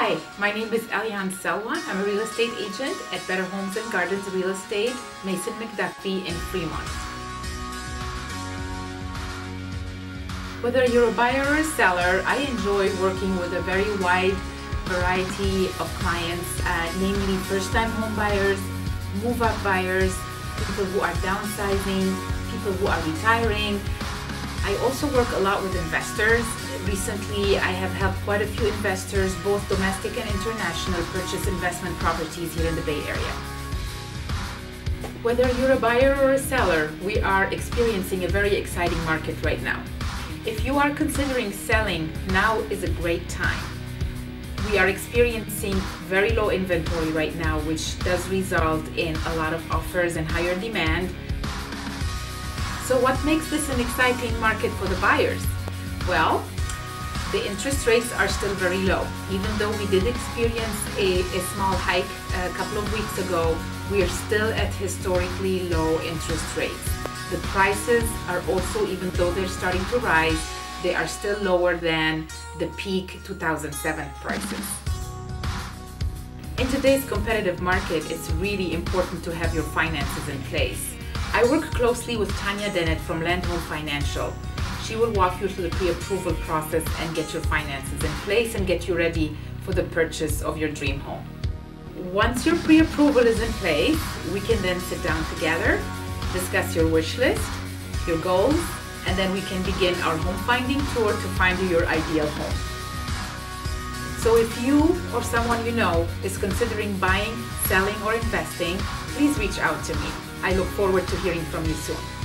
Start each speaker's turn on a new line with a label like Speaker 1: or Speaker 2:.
Speaker 1: Hi, my name is Eliane Selwan. I'm a real estate agent at Better Homes and Gardens Real Estate, Mason McDuffie in Fremont. Whether you're a buyer or a seller, I enjoy working with a very wide variety of clients, uh, namely first-time home buyers, move-up buyers, people who are downsizing, people who are retiring. I also work a lot with investors. Recently, I have helped quite a few investors, both domestic and international, purchase investment properties here in the Bay Area. Whether you're a buyer or a seller, we are experiencing a very exciting market right now. If you are considering selling, now is a great time. We are experiencing very low inventory right now, which does result in a lot of offers and higher demand. So what makes this an exciting market for the buyers? Well, the interest rates are still very low. Even though we did experience a, a small hike a couple of weeks ago, we are still at historically low interest rates. The prices are also, even though they're starting to rise, they are still lower than the peak 2007 prices. In today's competitive market, it's really important to have your finances in place. I work closely with Tanya Dennett from Land Home Financial. She will walk you through the pre-approval process and get your finances in place and get you ready for the purchase of your dream home. Once your pre-approval is in place, we can then sit down together, discuss your wish list, your goals, and then we can begin our home finding tour to find you your ideal home. So if you or someone you know is considering buying, selling, or investing, please reach out to me. I look forward to hearing from you soon.